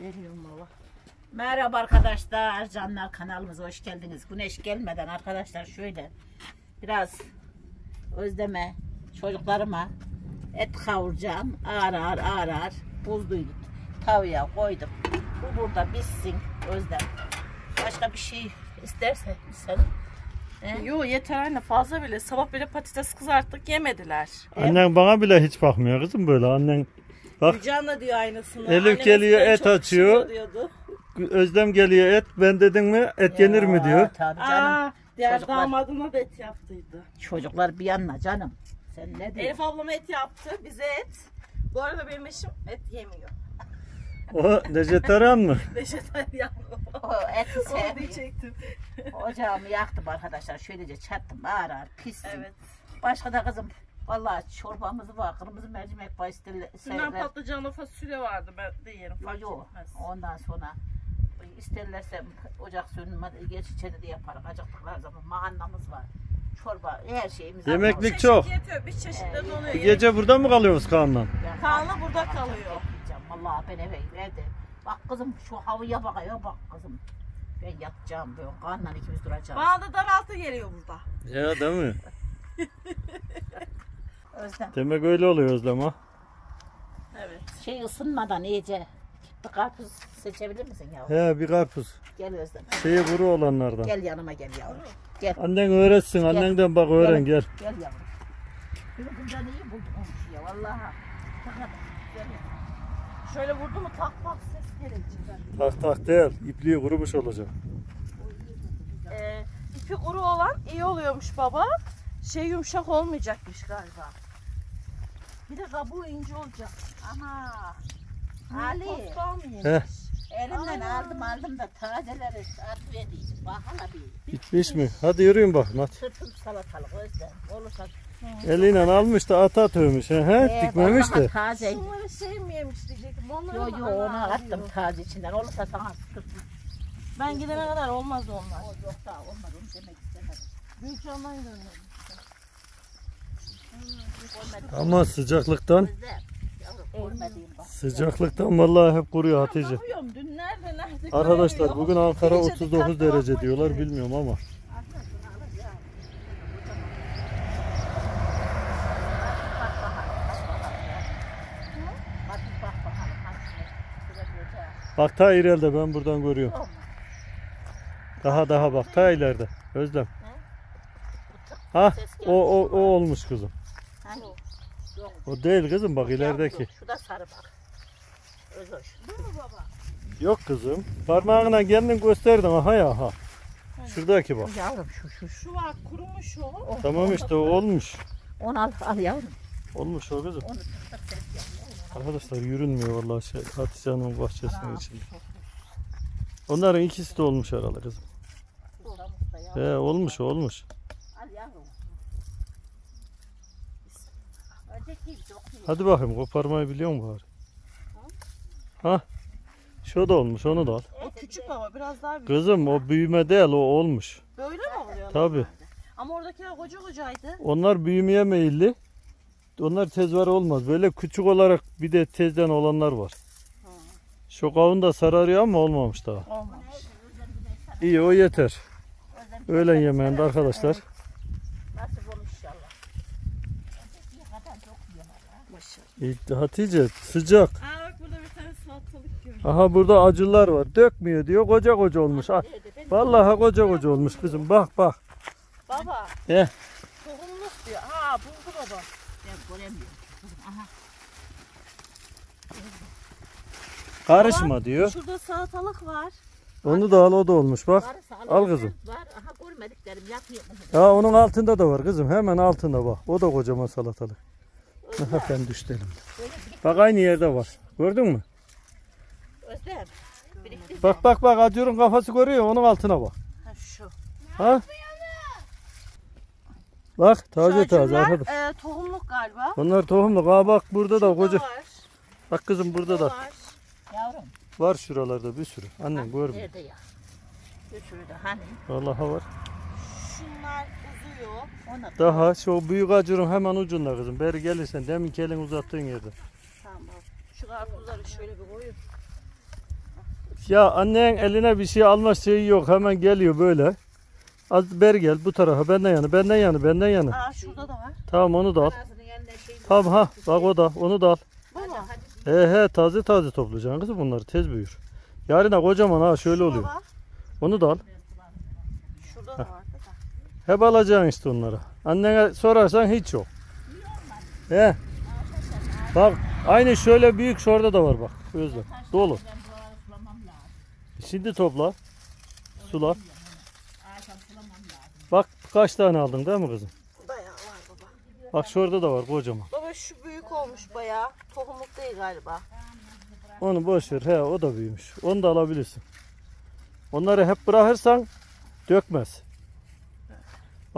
Veriyorum baba. Merhaba arkadaşlar. Canlar kanalımıza hoş geldiniz. Güneş gelmeden arkadaşlar şöyle biraz özleme çocuklarıma et kavuracağım. Ağır ağır ağır ağır buzluydu. Tavaya koydum. Bu burada pişsin özlem. Başka bir şey istersen sen. He? Yo yeter anne fazla bile. Sabah bile patates kızarttık yemediler. Annen bana bile hiç bakmıyor kızım böyle. Annen bak Gülcan da diyor aynısını. Elif Annem geliyor, et çok açıyor. Özlem geliyor et. Ben dedim mi et yenir mi diyor. Tabii canım. Aa, diğer Çocuklar- damadına da et yaptıydı. Çocuklar bir yanına canım. Sen ne diyorsun? Elif ablam et yaptı. Bize et. Bu arada benim eşim et yemiyor. O vejetaryen mı? Vejetaryen. O eti Onu sevmiyor. diyecektim. Ocağımı yaktım arkadaşlar. Şöylece çattım ağır ağır pişsin. Evet. Başka da kızım vallahi çorbamız var. Kırmızı mercimek var. İsterler. Dünden patlıcanlı fasulye vardı. Ben de yerim. Fark Yok etmez. Ondan sonra isterlerse ocak sönmedi. Geç içeri de yaparız. Acıktıkları zaman mahannamız var. Çorba her şeyimiz var. Yemeklik Çeşit çok. yetiyor. Bir çeşitler Evet. oluyor. Bu gece burada mı kalıyoruz Kaan'la? Ben Kaan'la burada akşam kalıyor. bekleyeceğim. Vallahi ben eve evde. Bak kızım şu havaya bak ya bak kızım. Ben yatacağım böyle. Kaan'la ikimiz duracağız. Bana da daraltı geliyor burada. Ya değil mi? Özlem. Demek öyle oluyor Özlem ha. Evet. Şey ısınmadan iyice bir karpuz seçebilir misin yavrum? He bir karpuz. Gel Özlem. Şeyi kuru olanlardan. Gel yanıma gel yavrum. Gel. Annen öğretsin. Annenden bak öğren gel. Gel yavrum. Bunu bundan iyi buldum ya vallahi. Fakat gel yavrum. Şöyle vurdu mu tak tak ses gelecek. Tak tak değil. İpliği kurumuş olacak. Ee, ipi kuru olan iyi oluyormuş baba. Şey yumuşak olmayacakmış galiba. Bir de kabuğu ince olacak. Ana. Ali. Ali. Toprağı mı yemiş? He. Elimden Aa. aldım aldım da tazeleri atıverdiydim. Bak hala bir. Bitmiş mi? Hadi yürüyün bakın hadi. Sırtım salatalık Özlem. Olursa. Eliyle almış da ata tövmüş. He, he Ee, dikmemiş de. Taze. Şunları şey mi yemiş diyecektim. Onları Yo yo onu attım taze içinden. Olursa sana sırtım. Ben gidene kadar olmaz onlar. O yok daha olmadı onu demek istemedim. Gülcan'dan görüyorum. Olmadı. Ama sıcaklıktan sıcaklıktan vallahi hep kuruyor Hatice. Arkadaşlar bugün Ankara İyice 39 dikkatli derece diyorlar bilmiyorum ama. Bak ta ileride ben buradan görüyorum. Daha daha bak ta ileride. Özlem. Ha o o o olmuş kızım. Yok. O değil kızım bak ilerideki. yok. Şu da sarı bak. Özoş. Değil mi baba? Yok kızım. Parmağına kendin gösterdin aha ya aha. Şuradaki bak. Yavrum şu şu şu. Var kurumuş o. Tamam işte o olmuş. Onu al al yavrum. Olmuş o kızım. Onu. Arkadaşlar yürünmüyor vallahi şey Hatice'nin bahçesinin içinde. Onların ikisi de olmuş herhalde kızım. He olmuş olmuş. Al yavrum. Öteki çok iyi. Hadi bakayım koparmayı biliyor musun bari? Ha? Şu da olmuş onu da al. O küçük baba biraz daha büyük. Kızım o büyüme değil o olmuş. Böyle mi oluyor? Tabi. Ama oradakiler koca kocaydı. Onlar büyümeye meyilli. Onlar tez var olmaz. Böyle küçük olarak bir de tezden olanlar var. Şu kavun da sararıyor ama olmamış daha. Olmamış. İyi o yeter. Öğlen yemeğinde arkadaşlar. Nasip olur inşallah. Öteki kadar çok İyi, Hatice sıcak. Aa bak burada bir tane salatalık görüyorum. Aha burada acılar var. Dökmüyor diyor. Koca koca olmuş. Ha, vallahi koca koca olmuş kızım. Bak bak. Baba. He. Tohumluk diyor. Ha buldu baba. ben göremiyorum. Aha. Karışma diyor. Şurada salatalık var. Onu da al o da olmuş bak. Varsa Al kızım. Var. Aha görmediklerim yapıyor kızım. Ya onun altında da var kızım. Hemen altında bak. O da kocaman salatalık. Ben düştü elimde. Bak aynı yerde var. Gördün mü? Özlem. Bak bak bak acıyorun kafası görüyor onun altına bak. Ha şu. Ha? Bak taze Şu taze arkadaş. e, tohumluk galiba. Onlar tohumlu. Aa bak burada da koca. var. Bak kızım burada da. var. Yavrum. Var şuralarda bir sürü. Annem görmüyor. Nerede ya? Bir sürü de hani. Vallahi var. Daha şu büyük acırın hemen ucunda kızım. Beri gelirsen demin elin uzattığın yerde. Tamam. Şu karpuzları şöyle bir koyun. Ya annen eline bir şey alma şeyi yok. Hemen geliyor böyle. Az ber gel bu tarafa. Benden yana, benden yana, benden yana. Aa şurada da var. Tamam onu da al. Şey Tamam ha bak o da onu da al. Bu mu? He he taze taze toplayacaksın kızım bunları tez büyür. Yarına kocaman ha şöyle oluyor. Onu da al. Şurada da da. Hep alacaksın işte onları. Annene sorarsan hiç yok. He. Bak aynı şöyle büyük şurada da var bak. Özlem. Dolu. Şimdi topla. Sula. Bak kaç tane aldın değil mi kızım? Bayağı var baba. Bak şurada da var kocaman. Baba şu büyük olmuş bayağı. Tohumluk değil galiba. Onu boş ver. He o da büyümüş. Onu da alabilirsin. Onları hep bırakırsan dökmez.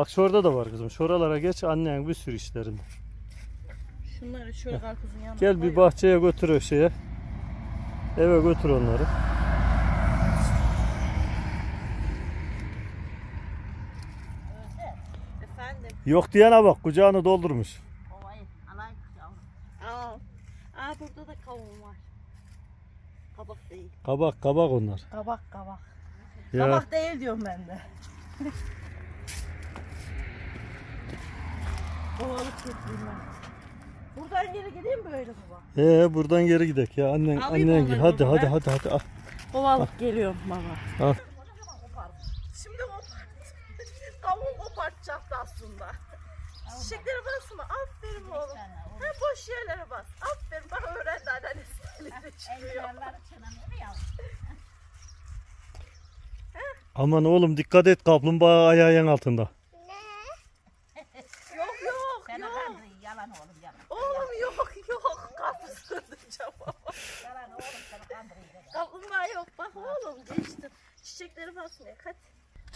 Bak şurada da var kızım. Şuralara geç annen bir sürü işlerinde. Şunları şöyle karpuzun yanına Gel bir bahçeye götür o şeye. Eve götür onları. Efendim. Yok diyene bak kucağını doldurmuş. Aa. Aa burada da kavun var. Kabak değil. Kabak kabak onlar. Kabak kabak. Ya Kabak değil diyorum ben de. Kovalık getireyim ben. Buradan geri gideyim mi böyle baba? Ee, buradan geri gidek ya annen Alayım annen gel. Hadi baba hadi ben. hadi hadi. Al. Kovalık geliyorum baba. Al. Şimdi kopart. Kavun kopartacaktı aslında. Çiçeklere basma. Aferin oğlum. Hem boş yerlere bas. Aferin. Bak öğrendi annesi elinde çıkıyor. Aman oğlum dikkat et kaplumbağa ayağın altında. Yok yok Seni yok. kandırıyor. Yalan oğlum yalan. Oğlum yok yok. Kapı sığdıracağım baba. Yalan oğlum. Kaplumbağa yok. Bak oğlum geçti. Çiçekleri basmıyor. Hadi.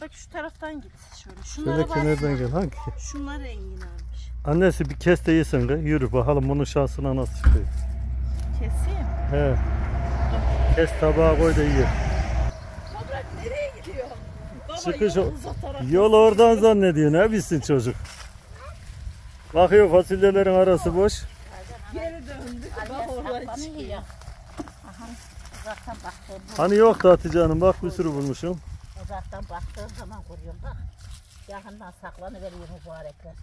Bak şu taraftan git. Şöyle. Şunlara Şöyle kenardan gel. Hangi? Şunlar enginarmış. Annesi bir kes de yesin kız. Yürü bakalım bunun şansına nasıl çıkıyor. Keseyim. He. Kes tabağa koy da ye. Toprak nereye gidiyor? Baba Çıkış uzatarak. Yol oradan zannediyor. Ne bilsin çocuk. Bakıyor fasulyelerin arası boş. Geri döndü. Aha, uzaktan baktığım, Hani yoktu Hatice Hanım bak bir sürü bulmuşum. uzaktan baktığım zaman görüyorum bak. Yakından saklanıveriyor mübarekler.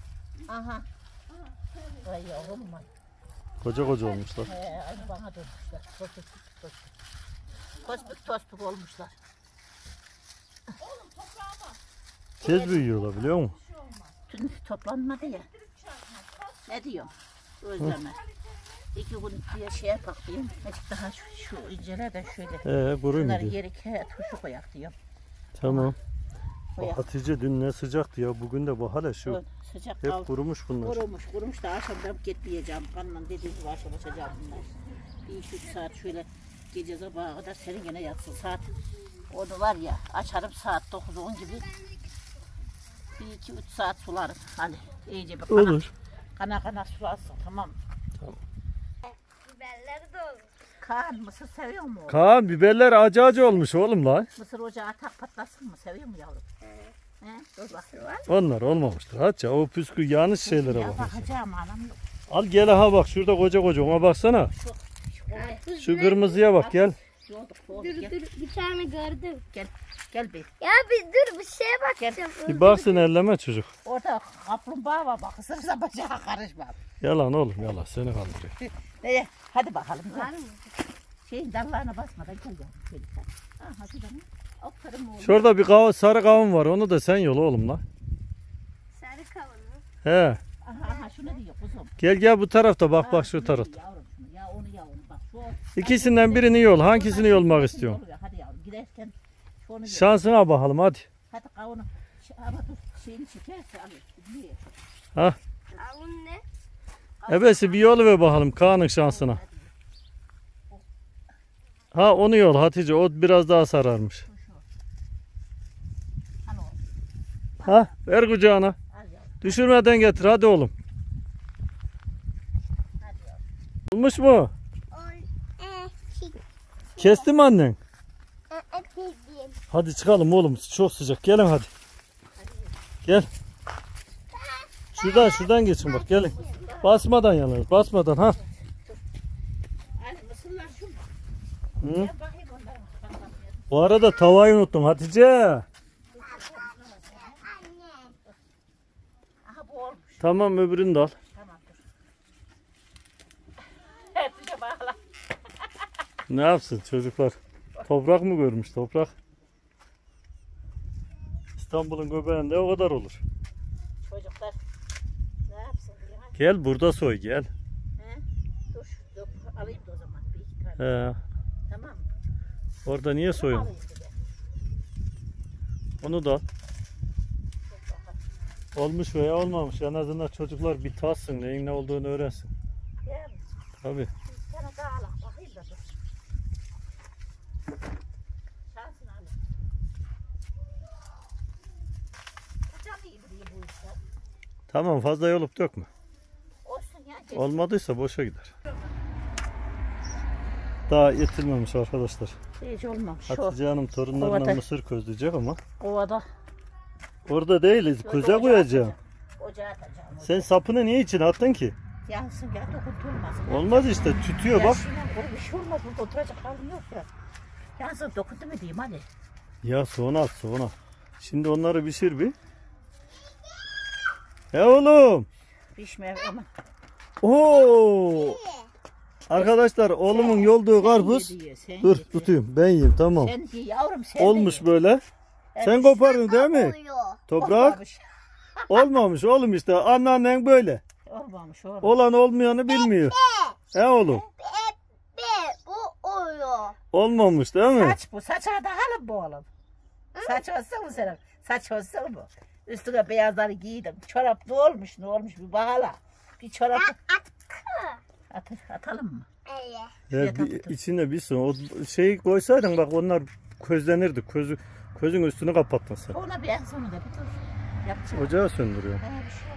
Aha. Vay yavrum vay. Koca koca olmuşlar. He, aynı bana dönmüşler. Tospuk tospuk. Tospuk tospuk olmuşlar. Tez büyüyorlar biliyor musun? Dün toplanmadı ya. Ne diyorum? Özleme. İki gün diye şeye bak diyorum. Azıcık daha şu, şu incele de şöyle. Ee kuruyum Bunları diyor. yeri ke tuşu koyak diyorum. Tamam. Koyak. Hatice dün ne sıcaktı ya. Bugün de bu hala şu. Ö, Sıcak Hep kaldı. kurumuş bunlar. Kurumuş, kurumuş da akşamdan gitmeyeceğim. Kanla dediğim gibi akşam açacağım bunlar. Bir iki üç saat şöyle gece sabaha kadar senin gene yatsın. Saat onu var ya açarım saat 9-10 gibi. Bir iki üç saat sularım. Hani iyice bir kana, Olur. kana kana sularsın tamam mı? Kaan mısır seviyor mu? oğlum? Kaan biberler acı acı olmuş oğlum lan. Mısır ocağı atak patlasın mı? Seviyor mu yavrum? He? Dur bakayım. Onlar olmamıştır. Hatice o püskü yanlış şeylere Ya bak. bakacağım anam yok. Al gel ha bak şurada koca koca ona baksana. Şu kırmızıya bak gel. Yolduk yolduk Dur gel. dur bir tane gördüm. Gel, gel bir. Ya bir dur bir şeye bakacağım. Bir baksın elleme çocuk. Orada kaplumbağa var bak. Isırsa bacağı karışma. Yalan oğlum yalan seni kandırıyor. Neye? Hadi bakalım. Var Gel. mı? Şeyin dallarına basmadan gel gel. Şöyle sen. Ha hadi canım. Aferin oğlum. Şurada bir kav sarı kavun var onu da sen yola oğlum lan. Sarı kavunu. He. Aha aha şunu diyor kuzum. Gel gel bu tarafta bak Ha, bak şu tarafta. Yavrum şunu. Ya onu ya onu bak. Şu İkisinden birini yol. Hangisini yolmak istiyorsun? Hadi yavrum giderken şu onu yol. Şansına bakalım hadi. Hadi kavunu. Ama dur şeyini çekerse alır. Niye? Kavun ne? Ebesi bir yol ver bakalım Kaan'ın şansına. Ha onu yol Hatice o biraz daha sararmış. Ha ver kucağına. Düşürmeden getir hadi oğlum. Olmuş mu? Ol. E. Çik. Kesti mi annen? E. E. Bildiğin. Hadi çıkalım oğlum çok sıcak gelin hadi. Gel. Şuradan şuradan geçin bak gelin. Basmadan yalnız basmadan ha. Hı? Bu arada tavayı unuttum Hatice. Anne. Aha bu olmuş. Tamam öbürünü de al. Tamam dur. Hatice bağla. Ne yapsın çocuklar? Toprak mı görmüş toprak? İstanbul'un göbeğinde o kadar olur. Çocuklar ne yapsın diye. Gel burada soy gel. He? Dur, dur alayım da o zaman bir iki tane. He, Tamam orada niye soyun? Onu da. Olmuş veya olmamış. En azından çocuklar bir tatsın neyin ne olduğunu öğrensin. Gel. Tabii. Bir tane daha al. Bakayım da dur. Şansın Ali. Hocam iyi biliyor bu işler. Tamam fazla yolup dökme. Olsun ya. geç. Olmadıysa boşa gider. Daha yetilmemiş arkadaşlar. Hiç olmamış. Şu Hatice Hanım torunlarına Ovada. mısır közleyecek ama ovada. orada değiliz. Köze Ocağa koyacağım. atacağım. Ocağa atacağım. Sen sapını niye içine attın ki? Yansın gel dokunturmasın. Olmaz işte tütüyor bak. Bir şey olmaz. Burada oturacak halim yok ya. Yansın dokundu mu diyeyim hadi. Ya sonra at sonra. Şimdi onları pişir bir. Ya oğlum. Pişme ama. Oo. Arkadaşlar oğlumun yolduğu karpuz. Dur tutayım ben yiyeyim tamam. Sen ye yavrum sen Olmuş böyle. Sen koparın değil mi? Toprak. Olmamış. Olmamış oğlum işte anneannen böyle. Olmamış oğlum. Olan olmayanı bilmiyor. He oğlum. Olmamış değil mi? Saç bu. Saça da halim bu oğlum. Saç olsa bu senin. Saç olsa bu. Üstüne beyazları giydim. Çorap ne olmuş ne olmuş bir bakala. Bir çorap at, atalım mı? Evet. Ya bir içine bir su. O şeyi koysaydın bak onlar közlenirdi. Közü, közün üstünü kapattın sen. Ona bir en sonunda bir dur. Yapacağım. Ocağı söndürüyor. Bir şey olmaz.